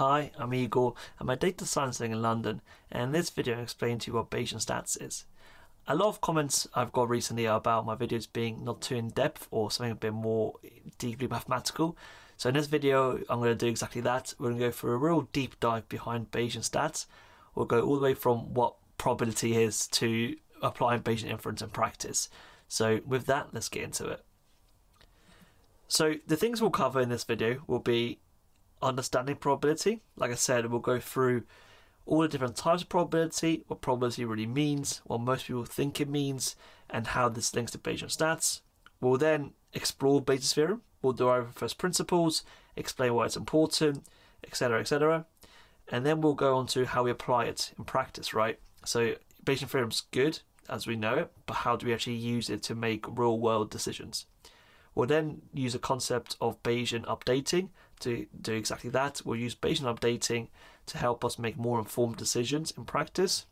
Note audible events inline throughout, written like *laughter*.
Hi, I'm Egor. I'm a data science thing in London, and in this video I'm explaining to you what Bayesian stats is. A lot of comments I've got recently are about my videos being not too in depth or something a bit more deeply mathematical. So in this video, I'm going to do exactly that. We're going to go for a real deep dive behind Bayesian stats. We'll go all the way from what probability is to applying Bayesian inference in practice. So with that, let's get into it. So the things we'll cover in this video will be understanding probability. Like I said, we'll go through all the different types of probability, what probability really means, what most people think it means, and how this links to Bayesian stats. We'll then explore Bayes' theorem. We'll derive first principles, explain why it's important, etc., etc. And then we'll go on to how we apply it in practice, right? So Bayesian theorem's good, as we know it, but how do we actually use it to make real world decisions? We'll then use a concept of Bayesian updating to do exactly that. We'll use Bayesian updating to help us make more informed decisions in practice.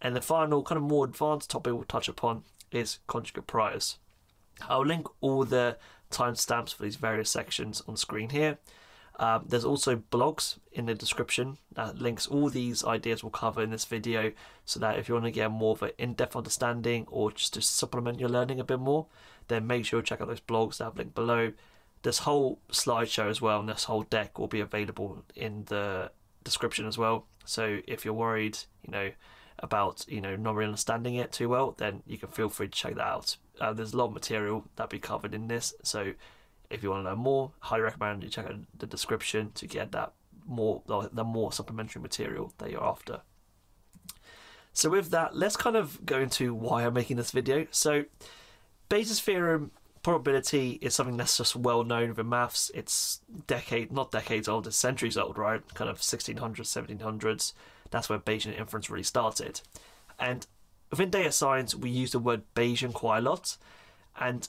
And the final, kind of more advanced topic we'll touch upon is conjugate priors. I'll link all the timestamps for these various sections on screen here. Um, there's also blogs in the description that links all these ideas we'll cover in this video so that if you want to get more of an in-depth understanding or just to supplement your learning a bit more, then make sure to check out those blogs that I've linked below. This whole slideshow as well and this whole deck will be available in the description as well. So if you're worried, you know, about you know not really understanding it too well, then you can feel free to check that out. Uh, there's a lot of material that be covered in this, so if you want to know more, highly recommend you check out the description to get that more the more supplementary material that you're after. So with that, let's kind of go into why I'm making this video. So Bayes' theorem probability is something that's just well known within maths. It's decade, not decades old, it's centuries old, right? Kind of 1600s, 1700s. That's where Bayesian inference really started. And within data science, we use the word Bayesian quite a lot. And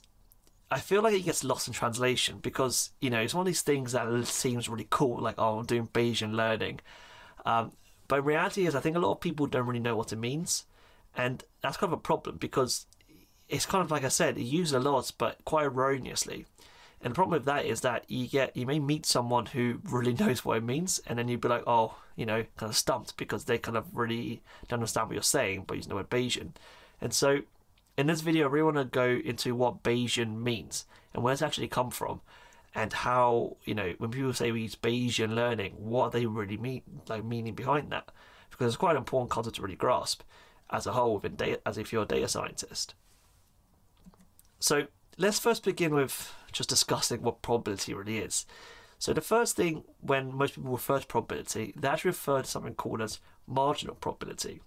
I feel like it gets lost in translation because, you know, it's one of these things that seems really cool, like, oh, I'm doing Bayesian learning. Um, but reality is, I think a lot of people don't really know what it means. And that's kind of a problem because it's kind of like I said, you use a lot, but quite erroneously. And the problem with that is that you get you may meet someone who really *laughs* knows what it means, and then you'd be like, oh, you know, kind of stumped because they kind of really don't understand what you're saying, but you know what Bayesian. And so, in this video, I really want to go into what Bayesian means and where it's actually come from, and how you know when people say we use Bayesian learning, what they really mean, like meaning behind that, because it's quite an important concept to really grasp as a whole within data, as if you're a data scientist. So let's first begin with just discussing what probability really is. So the first thing, when most people refer to probability, they actually refer to something called as marginal probability.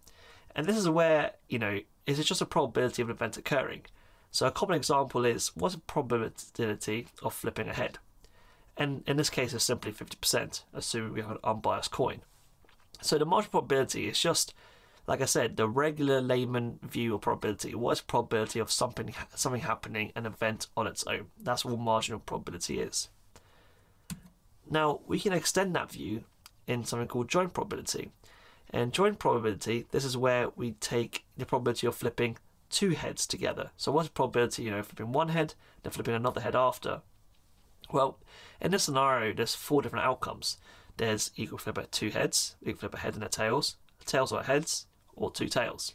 And this is where, you know, is it just a probability of an event occurring? So a common example is, what's a probability of flipping a head? And in this case, it's simply 50%, assuming we have an unbiased coin. So the marginal probability is just like I said, the regular layman view of probability. What is probability of something something happening, an event on its own? That's what marginal probability is. Now we can extend that view in something called joint probability. And joint probability, this is where we take the probability of flipping two heads together. So what's the probability, you know, flipping one head, then flipping another head after? Well, in this scenario, there's four different outcomes. There's equal flip at two heads, equal flip a head and a tails, tails or heads, or two tails.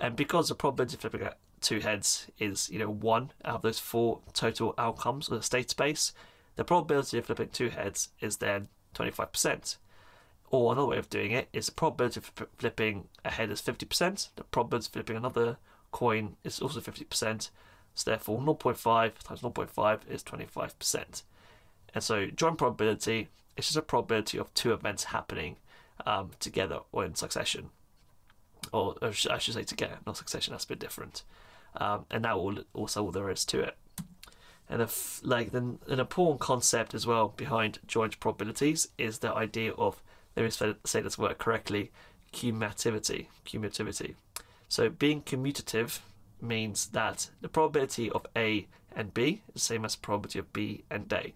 And because the probability of flipping two heads is, you know, one out of those four total outcomes of the state space, the probability of flipping two heads is then 25%. Or another way of doing it is the probability of flipping a head is 50%, the probability of flipping another coin is also 50%, so therefore 0.5 times 0.5 is 25%. And so joint probability is just a probability of two events happening um, together or in succession or I should say together, not succession. That's a bit different, um, and that will also all there is to it. And if like then an important concept as well behind joint probabilities is the idea of let me say this word correctly, cumulativity. Cumulativity. So being commutative means that the probability of A and B is the same as the probability of B and A.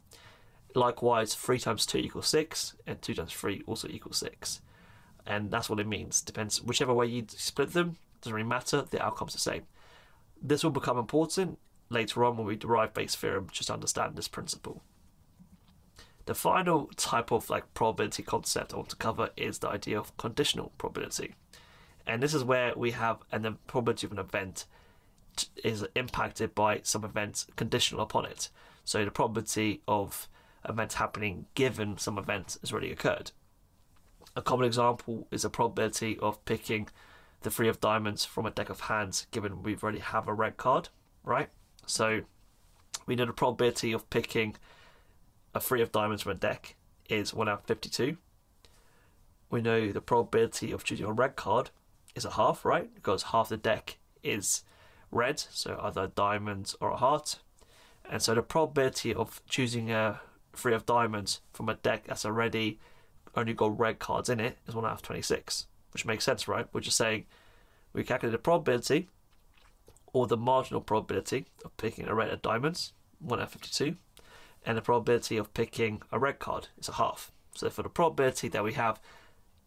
Likewise, 3 times 2 equals 6, and 2 times 3 also equals 6 and that's what it means. Depends whichever way you split them, doesn't really matter. The outcome's the same. This will become important later on when we derive Bayes' theorem, just understand this principle. The final type of like probability concept I want to cover is the idea of conditional probability. And this is where we have and the probability of an event is impacted by some events conditional upon it. So the probability of events happening given some event has already occurred. A common example is the probability of picking the three of diamonds from a deck of hands given we already have a red card, right? So we know the probability of picking a three of diamonds from a deck is 1 out of 52. We know the probability of choosing a red card is a half, right? Because half the deck is red, so either diamonds or a heart. And so the probability of choosing a three of diamonds from a deck that's already only got red cards in it is 1 out of 26, which makes sense, right? We're just saying we calculate the probability or the marginal probability of picking a red of diamonds, 1 out of 52, and the probability of picking a red card is a half. So for the probability that we have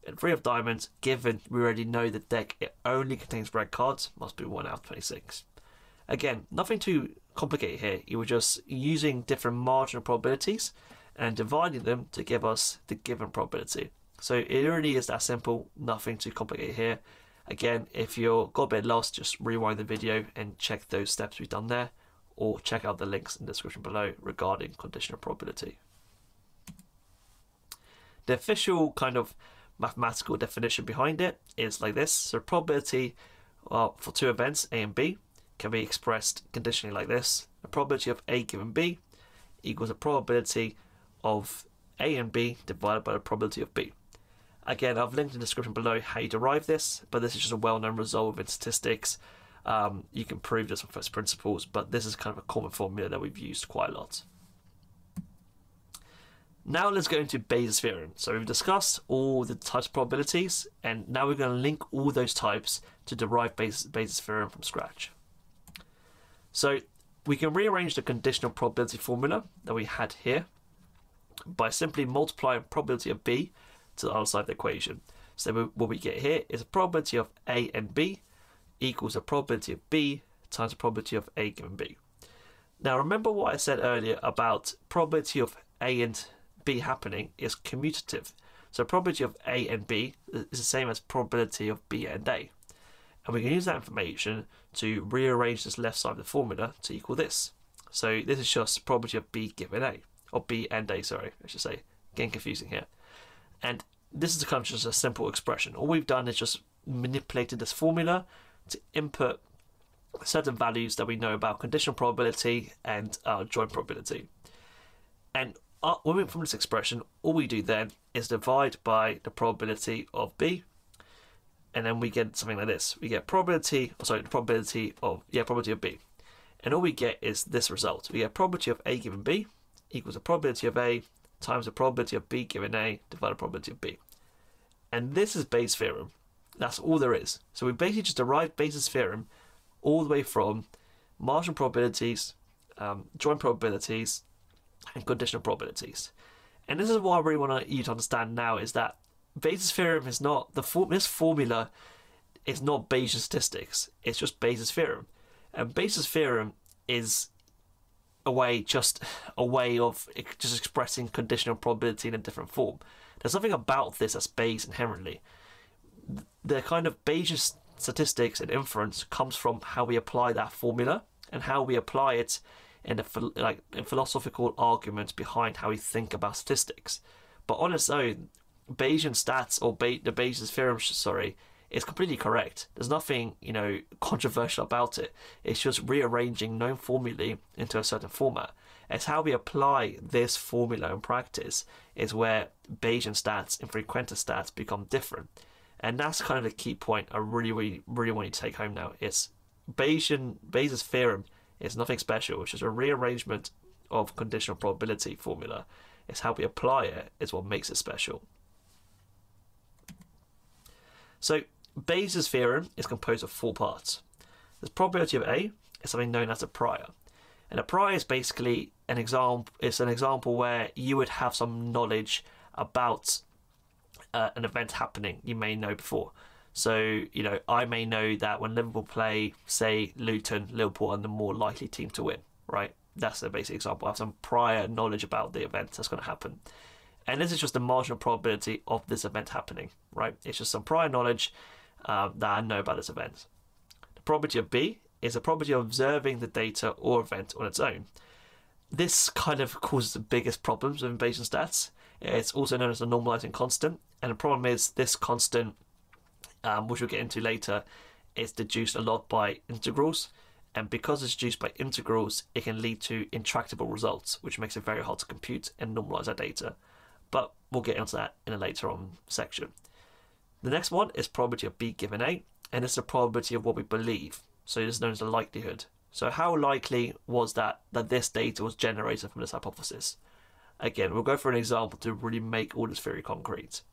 in three of diamonds, given we already know the deck it only contains red cards, must be 1 out of 26. Again, nothing too complicated here. You were just using different marginal probabilities and dividing them to give us the given probability. So it really is that simple, nothing too complicated here. Again, if you're got a bit lost, just rewind the video and check those steps we've done there or check out the links in the description below regarding conditional probability. The official kind of mathematical definition behind it is like this. So probability well, for two events, A and B, can be expressed conditionally like this. The probability of A given B equals the probability of A and B divided by the probability of B. Again, I've linked in the description below how you derive this, but this is just a well-known result within statistics. Um, you can prove this on first principles, but this is kind of a common formula that we've used quite a lot. Now let's go into Bayes' theorem. So we've discussed all the types of probabilities, and now we're going to link all those types to derive Bayes', Bayes' theorem from scratch. So we can rearrange the conditional probability formula that we had here by simply multiplying probability of B to the other side of the equation. So what we get here is a probability of A and B equals a probability of B times the probability of A given B. Now remember what I said earlier about probability of A and B happening is commutative. So probability of A and B is the same as probability of B and A. And we can use that information to rearrange this left side of the formula to equal this. So this is just probability of B given A, or B and A, sorry, I should say. Getting confusing here. And this is kind of just a simple expression. All we've done is just manipulated this formula to input certain values that we know about conditional probability and uh, joint probability. And uh, when from this expression, all we do then is divide by the probability of B, and then we get something like this. We get probability, oh, sorry, the probability of, yeah, probability of B. And all we get is this result. We get probability of A given B equals the probability of A times the probability of B given A divided by probability of B. And this is Bayes' theorem. That's all there is. So we basically just derived Bayes' theorem all the way from marginal probabilities, um, joint probabilities, and conditional probabilities. And this is what I really want you to understand now is that Bayes' theorem is not the form. This formula is not Bayesian statistics. It's just Bayes' theorem, and Bayes' theorem is a way just a way of just expressing conditional probability in a different form. There's something about this that's Bayes inherently. The kind of Bayesian statistics and inference comes from how we apply that formula and how we apply it in the like in philosophical arguments behind how we think about statistics. But on its own, Bayesian stats or the Bayes' theorem, sorry, is completely correct. There's nothing you know controversial about it. It's just rearranging known formulae into a certain format. It's how we apply this formula in practice is where Bayesian stats and frequentist stats become different. And that's kind of the key point I really, really, really want you to take home now. It's Bayesian Bayes' theorem is nothing special. It's just a rearrangement of conditional probability formula. It's how we apply it is what makes it special. So Bayes' theorem is composed of four parts. The probability of A is something known as a prior. And a prior is basically an example it's an example where you would have some knowledge about uh, an event happening you may know before. So, you know, I may know that when Liverpool play, say, Luton, Liverpool are the more likely team to win, right? That's a basic example. I have some prior knowledge about the event that's going to happen. And this is just the marginal probability of this event happening, right? It's just some prior knowledge um, that I know about this event. The probability of B is the probability of observing the data or event on its own. This kind of causes the biggest problems with Bayesian stats. It's also known as the normalizing constant, and the problem is this constant, um, which we'll get into later, is deduced a lot by integrals, and because it's deduced by integrals, it can lead to intractable results, which makes it very hard to compute and normalize our data. But we'll get into that in a later on section. The next one is probability of B given A, and it's the probability of what we believe. So this is known as the likelihood. So how likely was that that this data was generated from this hypothesis? Again, we'll go for an example to really make all this theory concrete.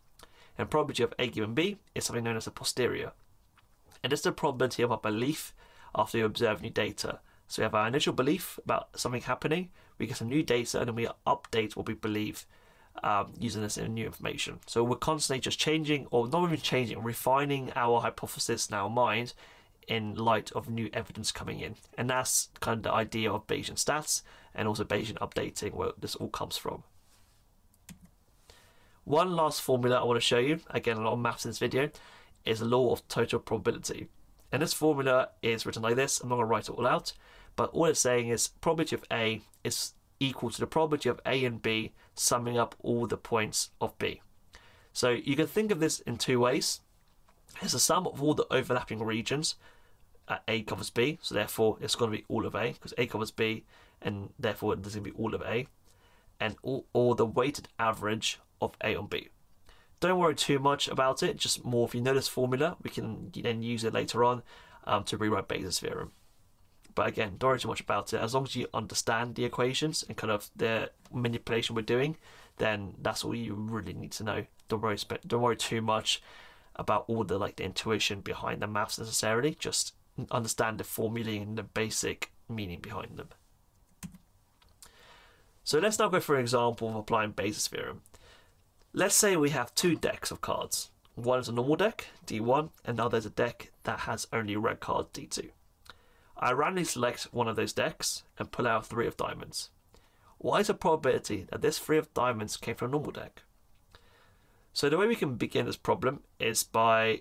And probability of A given B is something known as the posterior. And it's the probability of our belief after you observe new data. So we have our initial belief about something happening, we get some new data, and then we update what we believe um, using this in new information. So we're constantly just changing, or not even changing, refining our hypothesis in our mind in light of new evidence coming in. And that's kind of the idea of Bayesian stats and also Bayesian updating, where this all comes from. One last formula I want to show you, again, a lot of maths in this video, is the law of total probability. And this formula is written like this. I'm not going to write it all out, but all it's saying is probability of A is equal to the probability of A and B summing up all the points of B. So you can think of this in two ways. It's the sum of all the overlapping regions at A covers B, so therefore it's going to be all of A, because A covers B, and therefore there's going to be all of A, and all, or the weighted average of A on B. Don't worry too much about it, just more if you know this formula, we can then use it later on um, to rewrite Bayes' theorem. But again, don't worry too much about it. As long as you understand the equations and kind of the manipulation we're doing, then that's all you really need to know. Don't worry, don't worry too much about all the like the intuition behind the maths necessarily. Just understand the formulae and the basic meaning behind them. So let's now go for an example of applying Bayes' theorem. Let's say we have two decks of cards. One is a normal deck, D1, and now there's a deck that has only red cards, D2. I randomly select one of those decks and pull out three of diamonds. What is the probability that this three of diamonds came from a normal deck? So the way we can begin this problem is by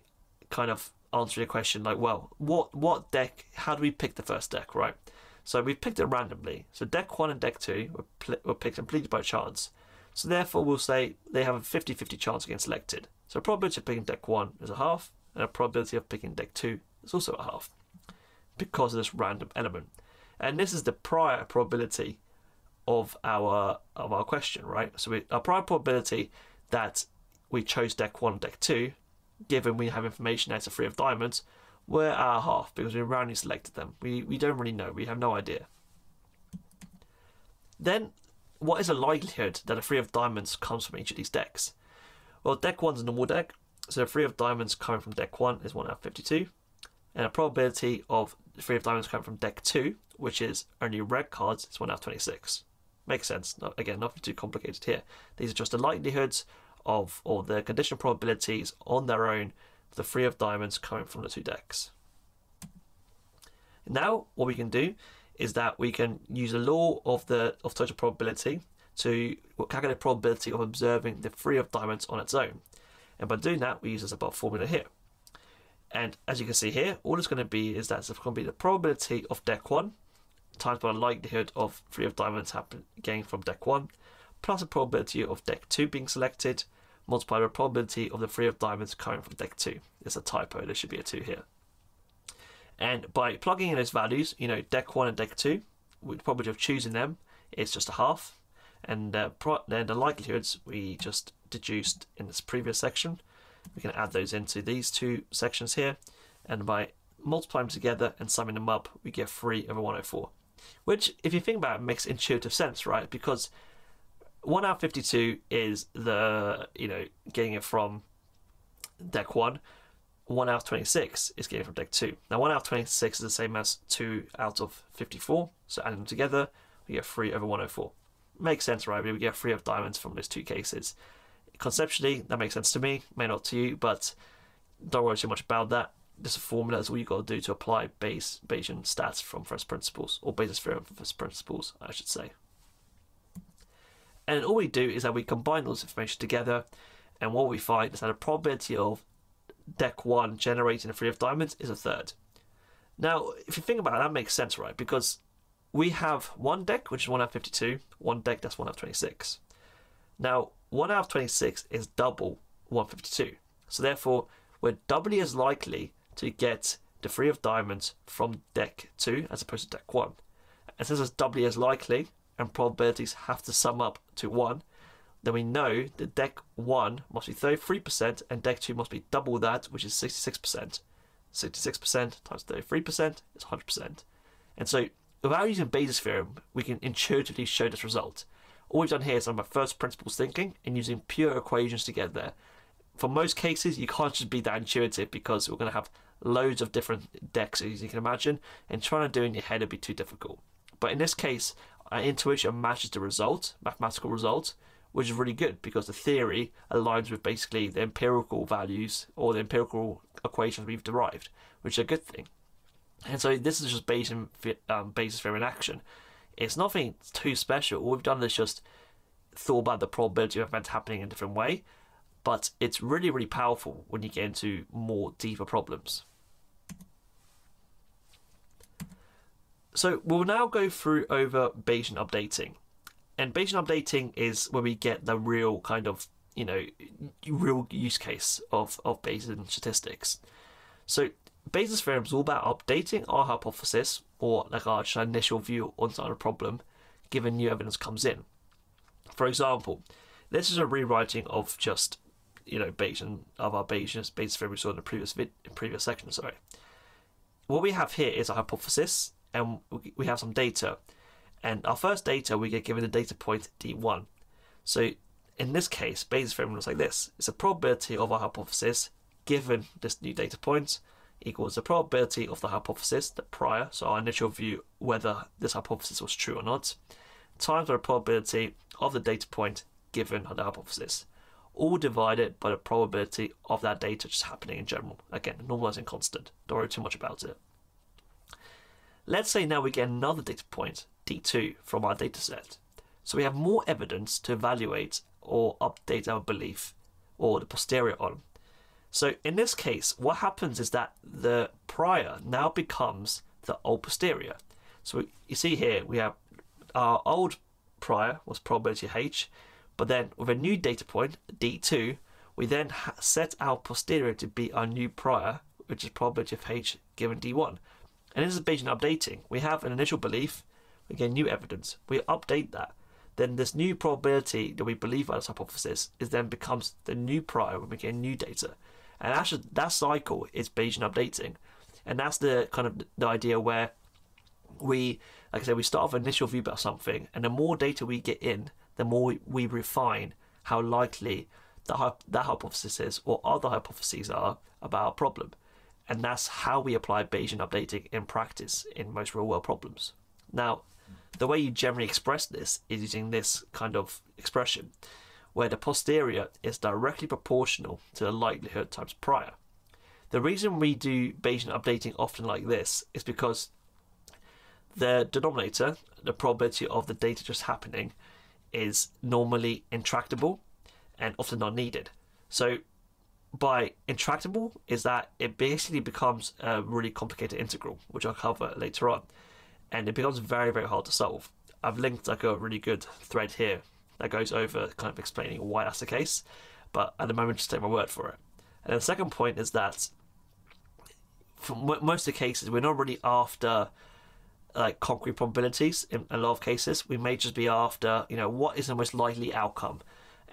kind of answering a question like, well, what what deck? How do we pick the first deck, right? So we picked it randomly. So deck one and deck two were, pl- were picked completely by chance. So therefore, we'll say they have a 50-50 chance of getting selected. So a probability of picking deck one is a half, and a probability of picking deck two is also a half because of this random element. And this is the prior probability of our of our question, right? So we, our prior probability that we chose deck one, deck two, given we have information that's a three of diamonds, we're our half because we randomly selected them. We we don't really know. We have no idea. Then, what is the likelihood that a three of diamonds comes from each of these decks? Well, deck one's a normal deck, so a three of diamonds coming from deck one is one out of fifty-two and a probability of three of diamonds coming from deck two, which is only red cards, It's 1 out of 26. Makes sense. Not, again, nothing too complicated here. These are just the likelihoods of, or the conditional probabilities on their own the three of diamonds coming from the two decks. Now, what we can do is that we can use the law of the of total probability to calculate the probability of observing the three of diamonds on its own. And by doing that, we use this above formula here. And as you can see here, all it's going to be is that it's going to be the probability of deck 1 times by the likelihood of 3 of diamonds happen, getting from deck 1 plus the probability of deck 2 being selected multiplied by the probability of the 3 of diamonds coming from deck 2. It's a typo, there should be a 2 here. And by plugging in those values, you know, deck 1 and deck 2, with the probability of choosing them is just a half. And uh, then the likelihoods we just deduced in this previous section we can add those into these two sections here. And by multiplying them together and summing them up we get 3 over 104 which if you think about it makes intuitive sense right? Because 1 out of 52 is the you know getting it from deck 1 1 out of 26 is getting from deck 2 now 1 out of 26 is the same as 2 out of 54 so adding them together we get 3 over 104 makes sense right? We get 3 of diamonds from those two cases conceptually, that makes sense to me, may not to you, but don't worry too much about that. this formula is all you got to do to apply Bayes, Bayesian stats from first principles, or Bayes' theorem from first principles, I should say. And all we do is that we combine all this information together, and what we find is that the probability of deck one generating a three of diamonds is a third. Now, if you think about it, that makes sense, right? Because we have one deck, which is 1 out of 52, one deck that's 1 out of 26. Now, 1 out of 26 is double 152. So therefore, we're doubly as likely to get the three of diamonds from deck 2 as opposed to deck 1. And since it's doubly as likely, and probabilities have to sum up to 1, then we know that deck 1 must be 33% and deck 2 must be double that, which is 66%. 66% times 33% is 100%. And so, without using Bayes' theorem, we can intuitively show this result. All we've done here is on my first principles thinking and using pure equations to get there. For most cases, you can't just be that intuitive because we're going to have loads of different decks, as you can imagine, and trying to do in your head would be too difficult. But in this case, our intuition matches the result, mathematical result, which is really good because the theory aligns with basically the empirical values or the empirical equations we've derived, which is a good thing. And so this is just Bayesian um, Bayes theorem in action. It's nothing too special. All we've done is just thought about the probability of events happening in a different way, but it's really, really powerful when you get into more deeper problems. So we'll now go through over Bayesian updating. And Bayesian updating is where we get the real kind of, you know, real use case of, of Bayesian statistics. So Bayes' theorem is all about updating our hypothesis or like our initial view on a problem given new evidence comes in. For example, this is a rewriting of just you know Bayesian of our Bayesian Bayes theorem we saw in the previous vid, previous section. Sorry. What we have here is a hypothesis, and we have some data, and our first data, we get given the data point D1. So in this case, Bayes' theorem looks like this. It's a probability of our hypothesis given this new data point equals the probability of the hypothesis, the prior, so our initial view whether this hypothesis was true or not, times the probability of the data point given the hypothesis, all divided by the probability of that data just happening in general. Again, normalizing constant. Don't worry too much about it. Let's say now we get another data point D2 from our dataset. So we have more evidence to evaluate or update our belief or the posterior on. So in this case, what happens is that the prior now becomes the old posterior. So you see here, we have our old prior was probability H, but then with a new data point, D2, we then set our posterior to be our new prior, which is probability of H given D1. And this is Bayesian updating. We have an initial belief, we get new evidence, we update that. Then this new probability that we believe this hypothesis is then becomes the new prior when we get new data. And actually that cycle is Bayesian updating. And that's the kind of the idea where we like I said, we start off initial view about something, and the more data we get in, the more we refine how likely that, that hypothesis is or other hypotheses are about a problem. And that's how we apply Bayesian updating in practice in most real world problems. Now, the way you generally express this is using this kind of expression, where the posterior is directly proportional to the likelihood times prior. The reason we do Bayesian updating often like this is because the denominator, the probability of the data just happening, is normally intractable and often not needed. So by intractable is that it basically becomes a really complicated integral, which I'll cover later on and it becomes very very hard to solve. I've linked like a really good thread here that goes over kind of explaining why that's the case, but at the moment just take my word for it. And the second point is that for most of the cases we're not really after like concrete probabilities in a lot of cases. We may just be after you know what is the most likely outcome.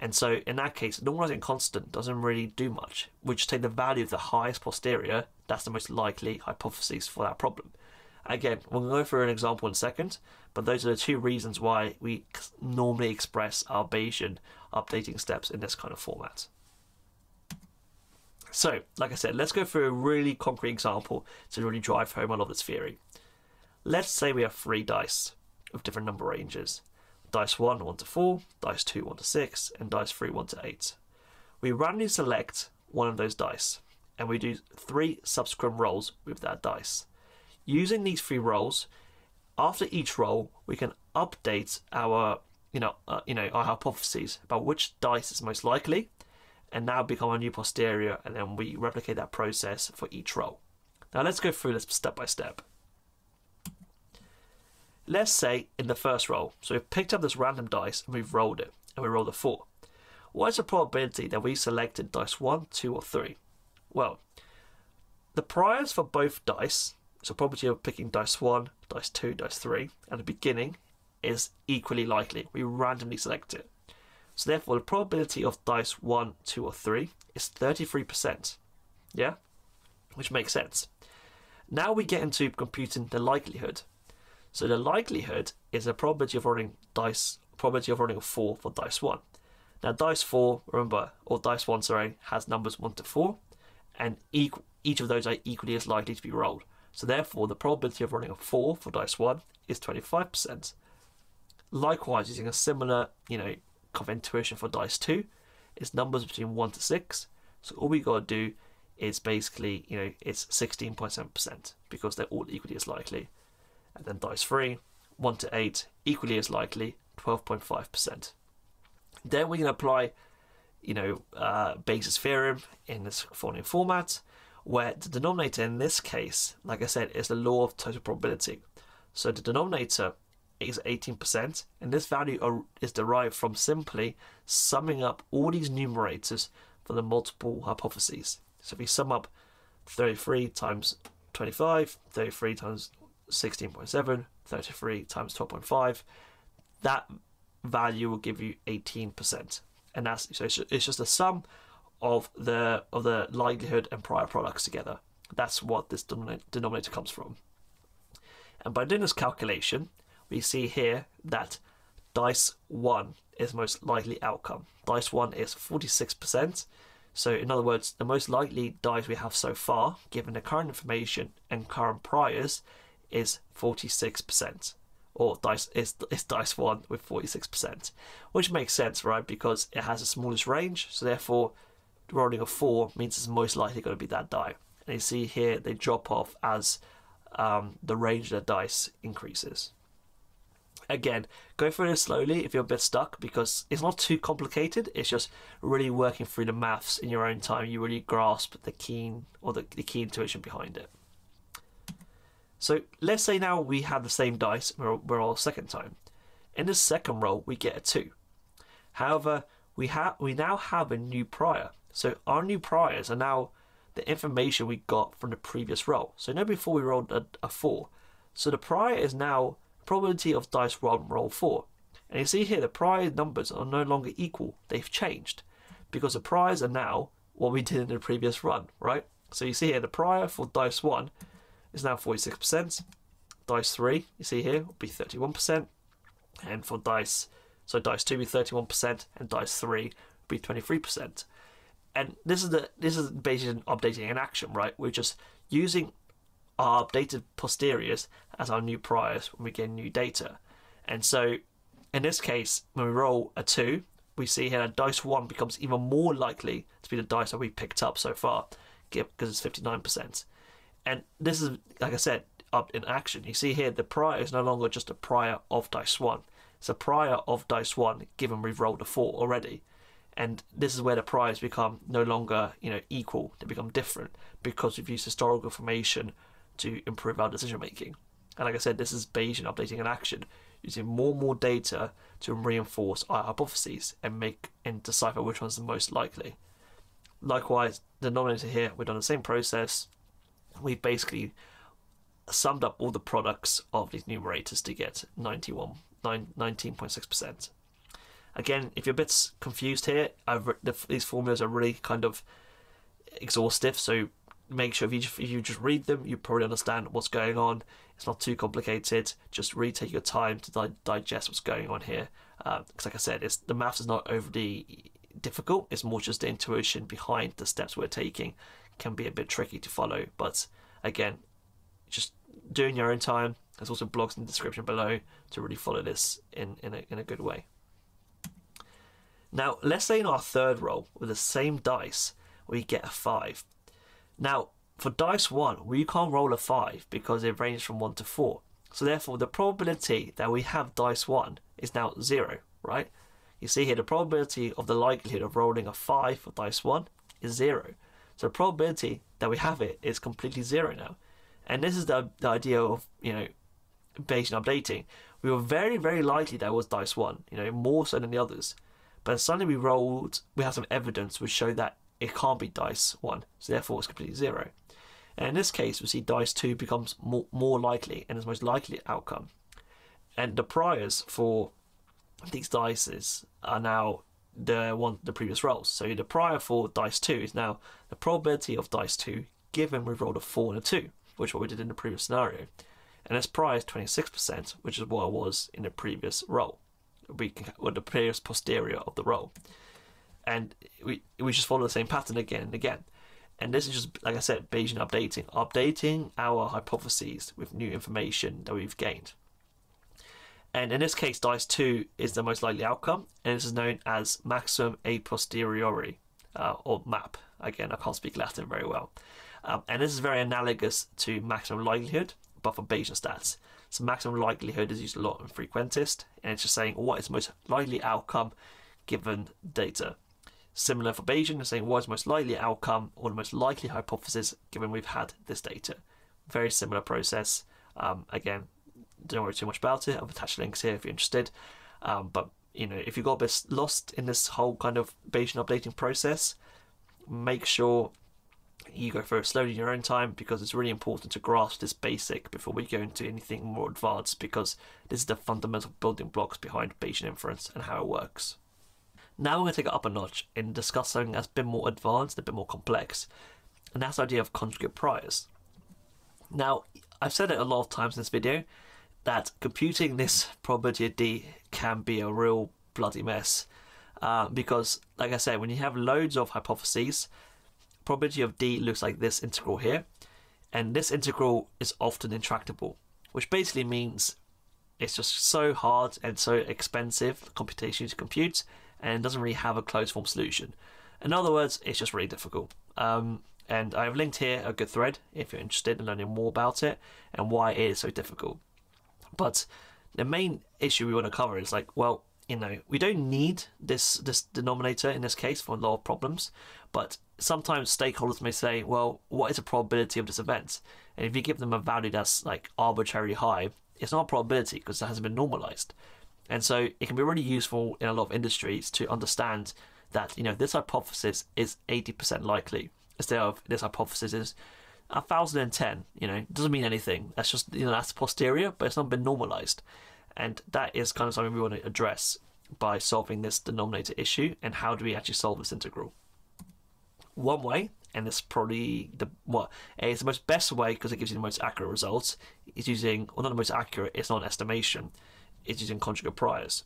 And so in that case, normalizing constant doesn't really do much. We just take the value of the highest posterior, that's the most likely hypothesis for that problem. Again, we'll go through an example in a second, but those are the two reasons why we normally express our Bayesian updating steps in this kind of format. So, like I said, let's go through a really concrete example to really drive home a lot of this theory. Let's say we have three dice of different number ranges. Dice 1, 1 to 4, dice 2, 1 to 6, and dice 3, 1 to 8. We randomly select one of those dice, and we do three subsequent rolls with that dice. Using these three rolls, after each roll, we can update our you know uh, you know our hypotheses about which dice is most likely, and now become a new posterior, and then we replicate that process for each roll. Now let's go through this step by step. Let's say in the first roll, so we've picked up this random dice and we've rolled it, and we rolled a 4. What is the probability that we selected dice 1, 2, or 3? Well, the priors for both dice, so probability of picking dice 1, dice 2, dice 3, at the beginning is equally likely. We randomly select it. So therefore, the probability of dice 1, 2, or 3 is 33%. Yeah? Which makes sense. Now we get into computing the likelihood. So the likelihood is the probability of rolling dice, probability of rolling a 4 for dice 1. Now dice 4, remember, or dice 1, sorry, has numbers 1 to 4, and each of those are equally as likely to be rolled. So therefore, the probability of rolling a 4 for dice 1 is 25%. Likewise, using a similar, you know, kind of intuition for dice 2, is numbers between 1 to 6. So all we got to do is basically, you know, it's 16.7% because they're all equally as likely. And then dice 3, 1 to 8, equally as likely, 12.5%. Then we can apply, you know, uh, Bayes' theorem in this following format, where the denominator in this case, like I said, is the law of total probability. So the denominator is 18%, and this value is derived from simply summing up all these numerators for the multiple hypotheses. So if we sum up 33 times 25, 33 times 16.7, 33 times 12.5, that value will give you 18%. And that's so it's just a sum of the of the likelihood and prior products together. That's what this denominator comes from. And by doing this calculation, we see here that dice 1 is most likely outcome. Dice 1 is 46%. So, in other words, the most likely dice we have so far, given the current information and current priors, is 46%. Or dice is, is dice 1 with 46%. Which makes sense, right? Because it has the smallest range, so therefore, rolling a 4 means it's most likely going to be that die. And you see here, they drop off as um, the range of the dice increases again, go through this slowly if you're a bit stuck because it's not too complicated. It's just really working through the maths in your own time. You really grasp the keen or the, the key intuition behind it. So let's say now we have the same dice, we're, we're all second time. In the second roll, we get a 2. However, we, have we now have a new prior. So our new priors are now the information we got from the previous roll. So now before we rolled a, a 4. So the prior is now probability of dice roll roll 4. And you see here the prior numbers are no longer equal, they've changed. Because the priors are now what we did in the previous run, right? So you see here the prior for dice 1 is now 46%. Dice 3, you see here, will be 31%. And for dice, so dice 2 will be 31%, and dice 3 will be 23%. And this is the this is basically updating an action, right? We're just using our updated posteriors as our new priors when we get new data. And so in this case, when we roll a 2, we see here that dice 1 becomes even more likely to be the dice that we picked up so far because it's 59%. And this is, like I said, up in action. You see here the prior is no longer just a prior of dice 1. It's a prior of dice 1 given we've rolled a 4 already. And this is where the priors become no longer, you know, equal. They become different because we've used historical information to improve our decision making. And like I said, this is Bayesian updating an action, using more and more data to reinforce our hypotheses and make and decipher which one's the most likely. Likewise, the denominator here, we've done the same process. We've basically summed up all the products of these numerators to get 91, 19.6%. Again, if you're a bit confused here, I've, the, these formulas are really kind of exhaustive, so make sure if you, if you just read them, you probably understand what's going on. It's not too complicated. Just really take your time to di- digest what's going on here. Because, uh, like I said, it's the maths is not overly difficult. It's more just the intuition behind the steps we're taking can be a bit tricky to follow. But again, just doing your own time. There's also blogs in the description below to really follow this in, in, a, in a good way. Now, let's say in our third roll with the same dice, we get a 5. Now, for dice 1, we can't roll a 5 because it ranges from 1 to 4. So therefore, the probability that we have dice 1 is now 0, right? You see here, the probability of the likelihood of rolling a 5 for dice 1 is 0. So the probability that we have it is completely 0 now. And this is the, the idea of, you know, Bayesian updating. We were very, very likely that was dice 1, you know, more so than the others. But suddenly we rolled, we have some evidence which showed that it can't be dice 1, so therefore it's completely 0. And in this case, we see dice 2 becomes more, more likely and is most likely outcome. And the priors for these dices are now the one the previous rolls. So the prior for dice 2 is now the probability of dice 2 given we've rolled a 4 and a 2, which is what we did in the previous scenario. And its prior is 26%, which is what it was in the previous roll. We can, or the previous posterior of the roll. And we, we just follow the same pattern again and again. And this is just, like I said, Bayesian updating, updating our hypotheses with new information that we've gained. And in this case, dice 2 is the most likely outcome, and this is known as maximum a posteriori, uh, or MAP. Again, I can't speak Latin very well. Um, and this is very analogous to maximum likelihood, but for Bayesian stats. So maximum likelihood is used a lot in frequentist, and it's just saying what is the most likely outcome given data. Similar for Bayesian, it's saying what is the most likely outcome or the most likely hypothesis given we've had this data. Very similar process. Um, again, don't worry too much about it. I've attached links here if you're interested. Um, but you know, if you got a bit lost in this whole kind of Bayesian updating process, make sure you go through slowly in your own time because it's really important to grasp this basic before we go into anything more advanced because this is the fundamental building blocks behind Bayesian inference and how it works. Now we're going to take it up a notch and discuss something that's a bit more advanced, a bit more complex, and that's the idea of conjugate priors. Now, I've said it a lot of times in this video that computing this probability of D can be a real bloody mess. Uh, because, like I said, when you have loads of hypotheses, probability of D looks like this integral here, and this integral is often intractable, which basically means it's just so hard and so expensive computation to compute, and doesn't really have a closed form solution. In other words, it's just really difficult. Um, and I've linked here a good thread if you're interested in learning more about it and why it is so difficult. But the main issue we want to cover is like, well, you know, we don't need this this denominator in this case for a lot of problems, but sometimes stakeholders may say, well, what is the probability of this event? And if you give them a value that's like arbitrarily high, it's not a probability because it hasn't been normalized. And so it can be really useful in a lot of industries to understand that, you know, this hypothesis is 80% likely instead of this hypothesis is 1010, you know, doesn't mean anything. That's just, you know, that's posterior, but it's not been normalized. And that is kind of something we want to address by solving this denominator issue and how do we actually solve this integral. One way, and it's probably the what it's the most best way because it gives you the most accurate results, is using well not the most accurate, it's not an estimation, it's using conjugate priors.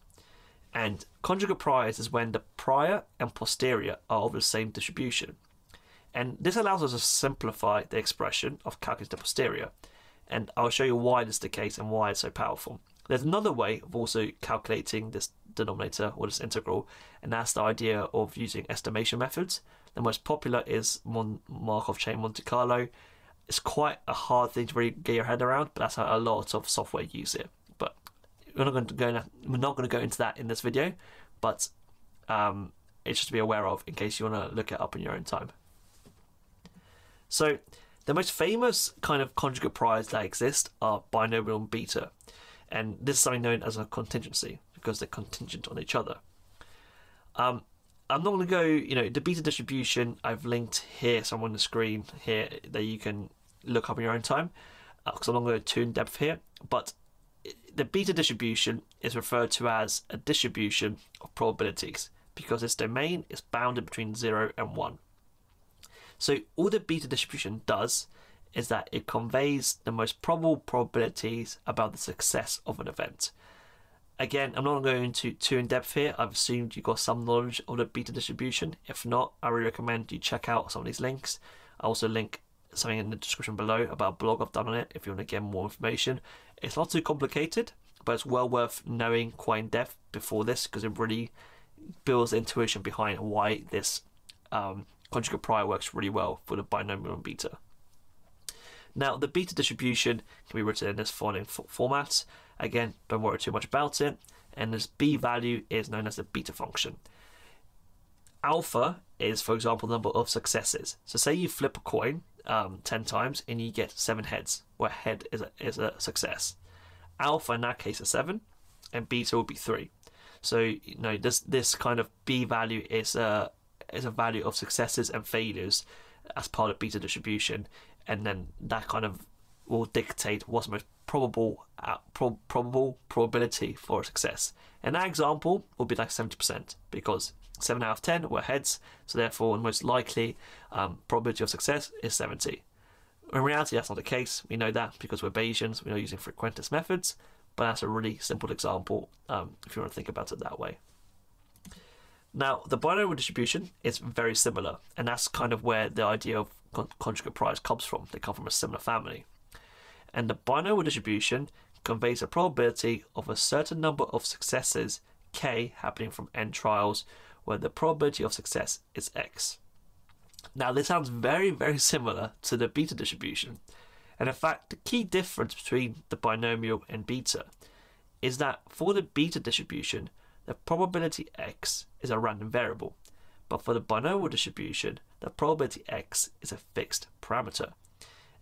And conjugate priors is when the prior and posterior are of the same distribution. And this allows us to simplify the expression of calculus de posterior. And I'll show you why this is the case and why it's so powerful. There's another way of also calculating this denominator or this integral, and that's the idea of using estimation methods. The most popular is Mon- Markov chain Monte Carlo. It's quite a hard thing to really get your head around, but that's how a lot of software use it. But we're not going to go. We're not going to go into that in this video, but um, it's just to be aware of in case you want to look it up in your own time. So the most famous kind of conjugate priors that exist are binomial and beta, and this is something known as a contingency because they're contingent on each other. Um, I'm not going to go, you know, the beta distribution I've linked here, somewhere on the screen here that you can look up in your own time, because uh, I'm not going to go too in depth here. But the beta distribution is referred to as a distribution of probabilities because its domain is bounded between 0 and 1. So all the beta distribution does is that it conveys the most probable probabilities about the success of an event. Again, I'm not going into too in depth here. I've assumed you've got some knowledge of the beta distribution. If not, I really recommend you check out some of these links. I also link something in the description below about a blog I've done on it if you want to get more information. It's not too complicated, but it's well worth knowing quite in depth before this because it really builds the intuition behind why this um, conjugate prior works really well for the binomial and beta. Now, the beta distribution can be written in this following format. Again, don't worry too much about it. And this b value is known as the beta function. Alpha is, for example, the number of successes. So, say you flip a coin um, 10 times and you get 7 heads, where head is a, is a success. Alpha in that case is 7, and beta will be 3. So, you know, this, this kind of b value is a, is a value of successes and failures as part of beta distribution and then that kind of will dictate what's most probable uh, pro- probable probability for success. In that example would be like 70% because 7 out of 10 were heads, so therefore the most likely um, probability of success is 70. In reality, that's not the case. We know that because we're Bayesians, we're not using frequentist methods, but that's a really simple example um, if you want to think about it that way. Now, the binomial distribution is very similar, and that's kind of where the idea of conjugate priors comes from. They come from a similar family. And the binomial distribution conveys a probability of a certain number of successes, k, happening from n trials, where the probability of success is x. Now, this sounds very, very similar to the beta distribution. And in fact, the key difference between the binomial and beta is that for the beta distribution, the probability x is a random variable, but for the binomial distribution, the probability x is a fixed parameter.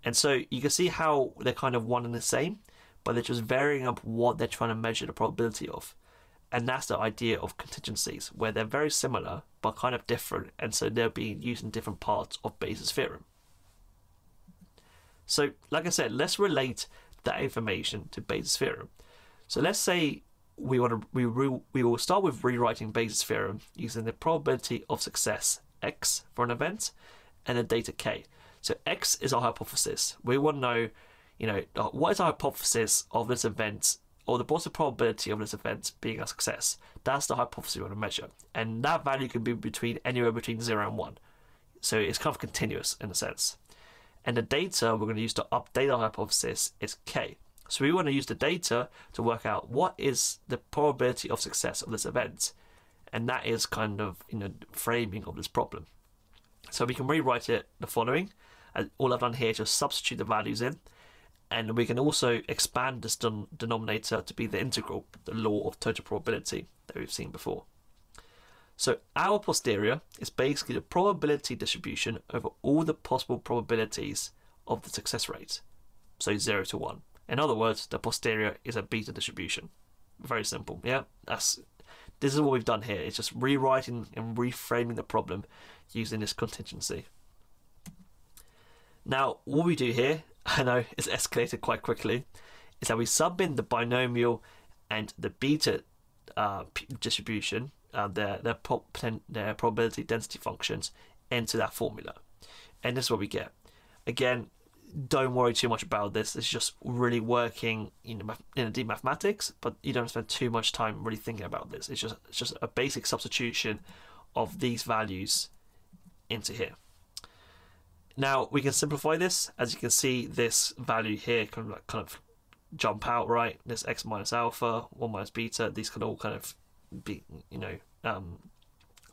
And so you can see how they're kind of one and the same, but they're just varying up what they're trying to measure the probability of. And that's the idea of contingencies, where they're very similar but kind of different, and so they're being used in different parts of Bayes' theorem. So, like I said, let's relate that information to Bayes' theorem. So let's say we want to we we will start with rewriting Bayes' theorem using the probability of success x for an event and the data k. So x is our hypothesis. We want to know, you know, uh, what is our hypothesis of this event or the what's probability of this event being a success. That's the hypothesis we want to measure, and that value can be between anywhere between zero and one. So it's kind of continuous in a sense. And the data we're going to use to update our hypothesis is k. So we want to use the data to work out what is the probability of success of this event. And that is kind of you know framing of this problem. So we can rewrite it the following. All I've done here is just substitute the values in. And we can also expand this denominator to be the integral, the law of total probability that we've seen before. So our posterior is basically the probability distribution over all the possible probabilities of the success rate. So 0 to 1. In other words, the posterior is a beta distribution. Very simple. Yeah, that's this is what we've done here. It's just rewriting and reframing the problem using this contingency. Now, what we do here, *laughs* I know it's escalated quite quickly, is that we sub in the binomial and the beta uh, distribution, uh, their, their, their probability density functions, into that formula. And this is what we get. Again, don't worry too much about this. It's just really working in in deep mathematics, but you don't spend too much time really thinking about this. It's just it's just a basic substitution of these values into here. Now we can simplify this. As you can see, this value here can like kind of jump out, right? This x minus alpha, one minus beta. These can all kind of be, you know, um,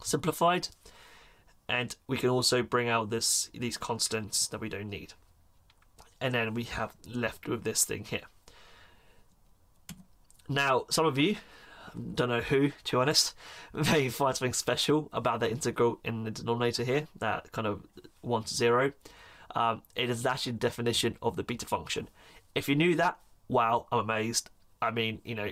simplified, and we can also bring out this these constants that we don't need and then we have left with this thing here. Now, some of you, don't know who, to be honest, *laughs* may find something special about the integral in the denominator here, that kind of 1 to 0. Um, it is actually the definition of the beta function. If you knew that, wow, I'm amazed. I mean, you know,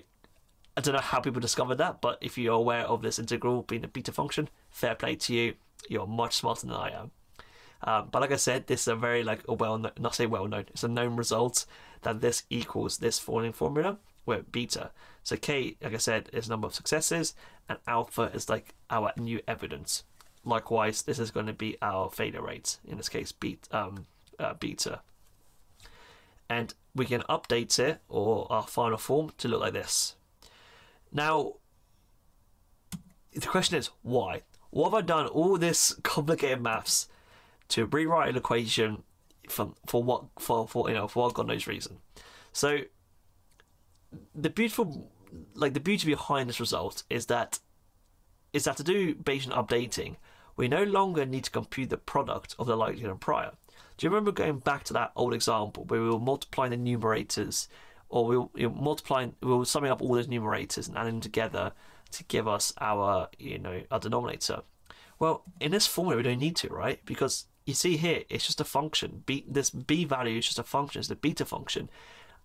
I don't know how people discovered that, but if you're aware of this integral being a beta function, fair play to you. You're much smarter than I am. Um, but like I said, this is a very like a well known, not say well known, it's a known result that this equals this falling formula where beta. So k, like I said, is number of successes, and alpha is like our new evidence. Likewise, this is going to be our failure rate in this case, beta. Um, uh, beta. And we can update it or our final form to look like this. Now, the question is why? What have I done all this complicated maths to rewrite an equation for for what for for you know for God knows reason. So the beautiful like the beauty behind this result is that is that to do Bayesian updating, we no longer need to compute the product of the likelihood and prior. Do you remember going back to that old example where we were multiplying the numerators, or we were you know, multiplying, we were summing up all those numerators and adding them together to give us our, you know, our denominator? Well, in this formula, we don't need to, right? Because you see here, it's just a function. B, this b value is just a function, it's the beta function.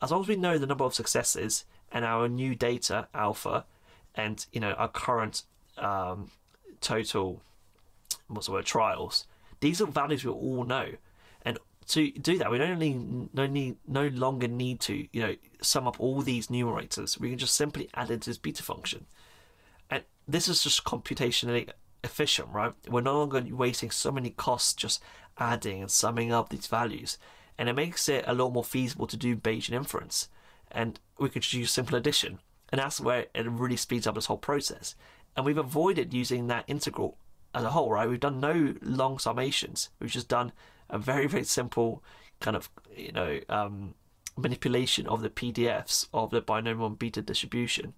As long as we know the number of successes and our new data, alpha, and you know our current um, total, what's the word, trials, these are values we all know. And to do that, we don't need, no need, no longer need to, you know, sum up all these numerators. We can just simply add it to this beta function. And this is just computationally efficient, right? We're no longer wasting so many costs just adding and summing up these values. And it makes it a lot more feasible to do Bayesian inference. And we could just use simple addition. And that's where it really speeds up this whole process. And we've avoided using that integral as a whole, right? We've done no long summations. We've just done a very, very simple kind of, you know, um, manipulation of the PDFs of the binomial and beta distribution.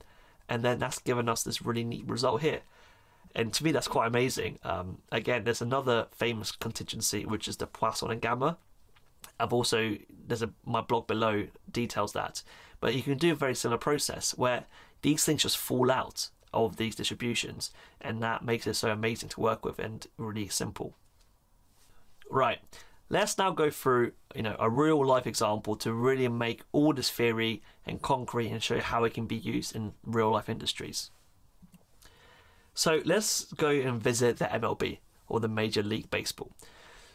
And then that's given us this really neat result here and to me that's quite amazing. Um, again, there's another famous contingency which is the Poisson and Gamma. I've also there's a my blog below details that, but you can do a very similar process where these things just fall out of these distributions, and that makes it so amazing to work with and really simple. Right, let's now go through you know a real life example to really make all this theory and concrete and show you how it can be used in real life industries. So let's go and visit the MLB or the Major League Baseball.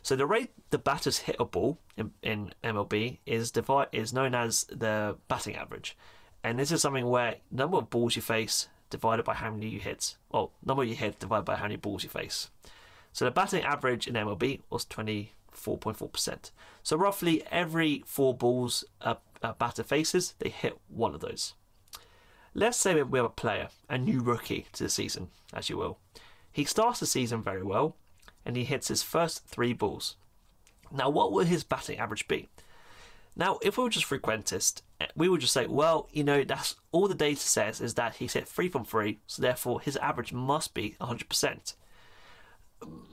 So the rate the batters hit a ball in, in MLB is divide, is known as the batting average, and this is something where number of balls you face divided by how many you hit, well number you hit divided by how many balls you face. So the batting average in MLB was 24.4%. So roughly every four balls a, a batter faces, they hit one of those. Let's say we have a player, a new rookie to the season, as you will. He starts the season very well and he hits his first three balls. Now, what will his batting average be? Now, if we were just frequentist, eh, we would just say, well, you know, that's all the data says is that he's hit three from three, so therefore his average must be 100%.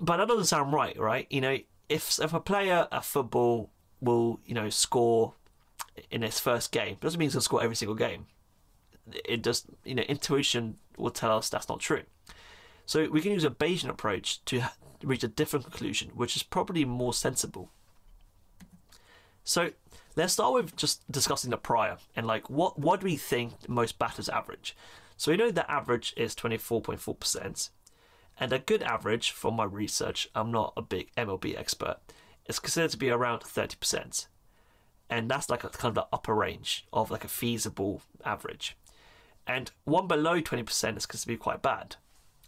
But that doesn't sound right, right? You know, if if a player at football will, you know, score in his first game, doesn't mean he's going to score every single game it just, you know intuition will tell us that's not true. So we can use a Bayesian approach to reach a different conclusion, which is probably more sensible. So let's start with just discussing the prior and like what what do we think most batters average? So we know the average is 24.4%. And a good average from my research, I'm not a big MLB expert, is considered to be around 30%. And that's like a kind of the upper range of like a feasible average and one below 20% is considered to be quite bad.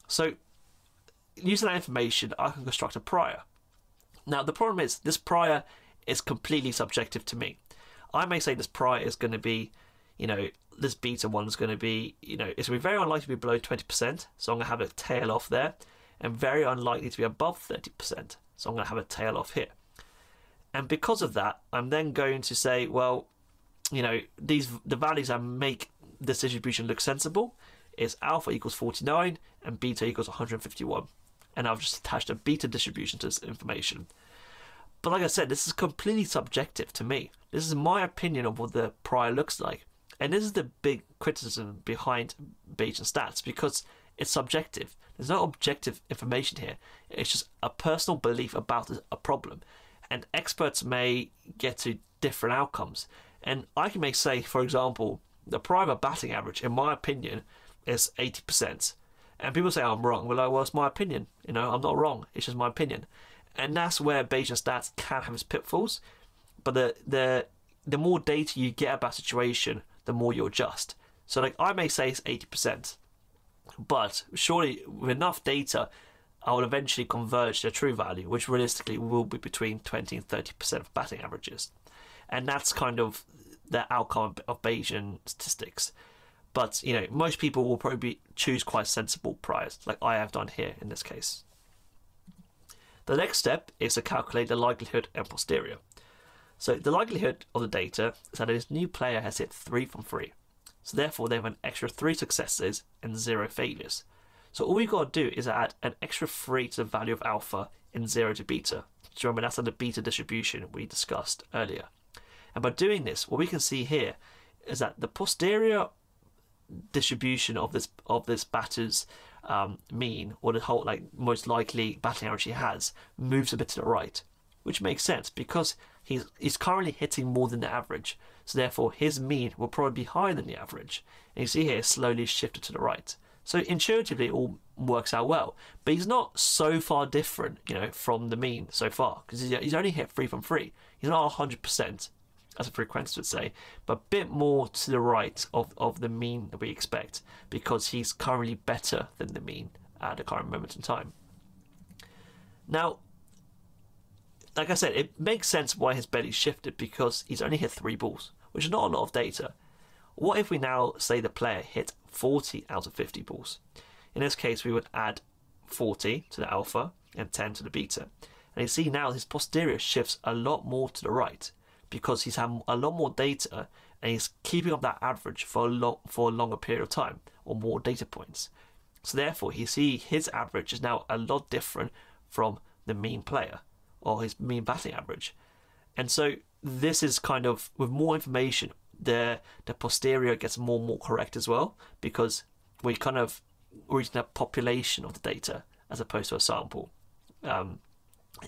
So, using that information, I can construct a prior. Now, the problem is this prior is completely subjective to me. I may say this prior is going to be, you know, this beta one is going to be, you know, it's going to be very unlikely to be below 20%, so I'm going to have a tail off there, and very unlikely to be above 30%, so I'm going to have a tail off here. And because of that, I'm then going to say, well, you know, these the values that make this distribution look sensible is alpha equals 49 and beta equals 151. And I've just attached a beta distribution to this information. But like I said, this is completely subjective to me. This is my opinion of what the prior looks like. And this is the big criticism behind Bayesian stats because it's subjective. There's no objective information here. It's just a personal belief about a problem. And experts may get to different outcomes. And I can make say, for example, the private batting average, in my opinion, is 80%. And people say I'm wrong. Well, like, well, it's my opinion. You know, I'm not wrong. It's just my opinion. And that's where Bayesian stats can have its pitfalls. But the the the more data you get about a situation, the more you adjust. So, like, I may say it's 80%, but surely with enough data, I will eventually converge to a true value, which realistically will be between 20 and 30% of batting averages. And that's kind of the outcome of Bayesian statistics. But you know, most people will probably choose quite sensible priors, like I have done here in this case. The next step is to calculate the likelihood and posterior. So the likelihood of the data is that this new player has hit three from three. So therefore they have an extra three successes and zero failures. So all we've got to do is add an extra 3 to the value of alpha in 0 to beta. So remember, that's on the beta distribution we discussed earlier. And by doing this, what we can see here is that the posterior distribution of this of this batter's um, mean, or the whole like most likely batting average he has, moves a bit to the right, which makes sense because he's he's currently hitting more than the average. So therefore, his mean will probably be higher than the average. And you see here, slowly shifted to the right. So intuitively, it all works out well. But he's not so far different, you know, from the mean so far because he's only hit three from three. He's not hundred percent, as a frequentist would say, but a bit more to the right of, of the mean that we expect because he's currently better than the mean at the current moment in time. Now, like I said, it makes sense why his belly shifted because he's only hit three balls, which is not a lot of data. What if we now say the player hit 40 out of 50 balls? In this case, we would add 40 to the alpha and 10 to the beta. And you see now his posterior shifts a lot more to the right because he's had a lot more data and he's keeping up that average for a long, for a longer period of time or more data points. So therefore, you see his average is now a lot different from the mean player or his mean batting average. And so this is kind of with more information, the the posterior gets more and more correct as well because we kind of reaching a population of the data as opposed to a sample. Um,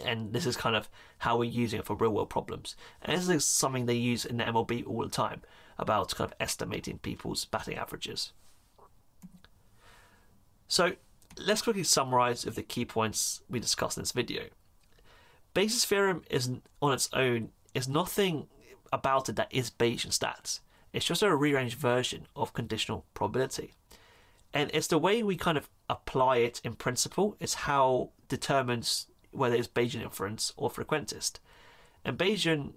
and this is kind of how we're using it for real world problems. And this is something they use in the MLB all the time about kind of estimating people's batting averages. So let's quickly summarize of the key points we discussed in this video. Bayes' theorem is on its own is nothing about it that is Bayesian stats. It's just a rearranged version of conditional probability. And it's the way we kind of apply it in principle, it's how determines whether it's Bayesian inference or frequentist. And Bayesian,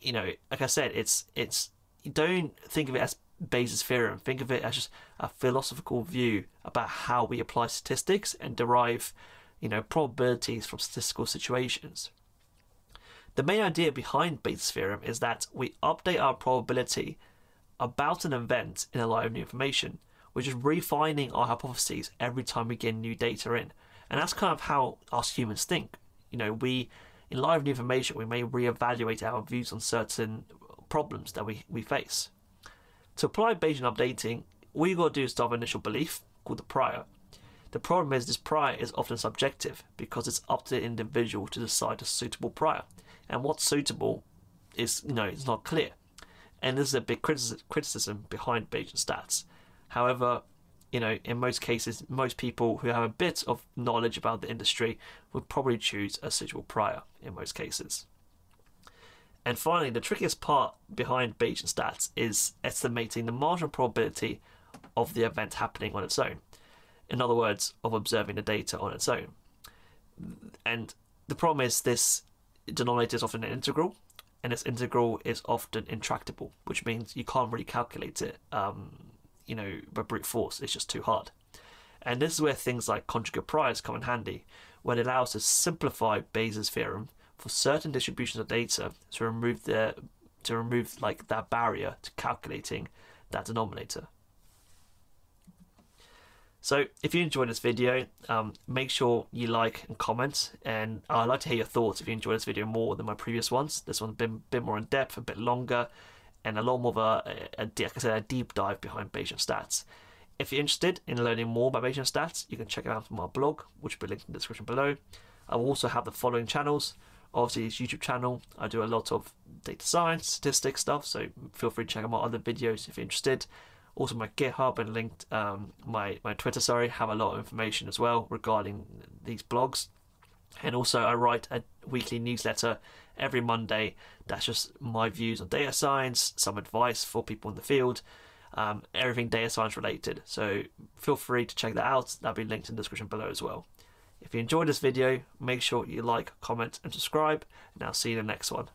you know, like I said, it's it's don't think of it as Bayes' theorem. Think of it as just a philosophical view about how we apply statistics and derive, you know, probabilities from statistical situations. The main idea behind Bayes' theorem is that we update our probability about an event in a light of new information, which is refining our hypotheses every time we get new data in. And that's kind of how us humans think. You know, we, in light of new information, we may reevaluate our views on certain problems that we, we face. To apply Bayesian updating, all you got to do is start with initial belief, called the prior. The problem is this prior is often subjective because it's up to the individual to decide a suitable prior. And what's suitable is, you know, it's not clear. And this is a big criticism behind Bayesian stats. However, you know, in most cases, most people who have a bit of knowledge about the industry would probably choose a suitable prior in most cases. And finally, the trickiest part behind Bayesian stats is estimating the marginal probability of the event happening on its own. In other words, of observing the data on its own. And the problem is this denominator is often an integral, and this integral is often intractable, which means you can't really calculate it um, you know, by brute force. It's just too hard. And this is where things like conjugate priors come in handy, when it allows us to simplify Bayes' theorem for certain distributions of data to remove the to remove like that barrier to calculating that denominator. So if you enjoyed this video, um, make sure you like and comment, and I'd like to hear your thoughts if you enjoyed this video more than my previous ones. This one's been a bit more in depth, a bit longer, and a lot more of a, a, like I said, a deep dive behind Bayesian stats. If you're interested in learning more about Bayesian stats, you can check it out from our blog, which will be linked in the description below. I will also have the following channels. Obviously, this YouTube channel, I do a lot of data science, statistics stuff, so feel free to check out my other videos if you're interested. Also, my GitHub and linked um, my my Twitter. Sorry, have a lot of information as well regarding these blogs. And also, I write a weekly newsletter every Monday. That's just my views on data science, some advice for people in the field, um, everything data science related. So feel free to check that out. That'll be linked in the description below as well. If you enjoyed this video, make sure you like, comment, and subscribe. And I'll see you in the next one.